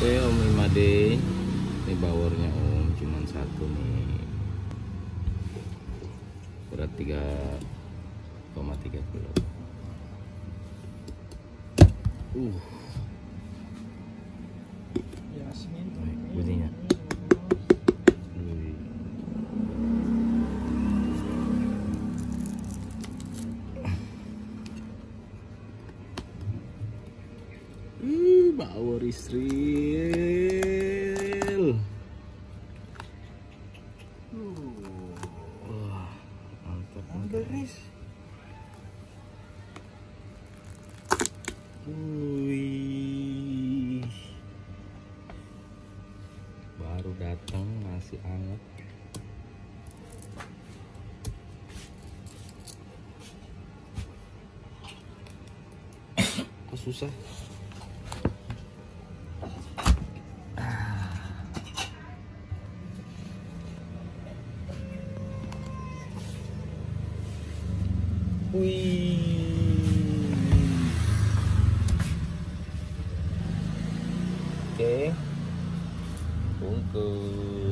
Oke Om Imade. Ini bawernya Om Cuman satu nih. Berat 3,3 kilo. Uh. Baik, bunyinya Wah, mantap. Ambil ris. Wih. Baru datang masih hangat. Kok susah? Wih. Oke. Bungkus.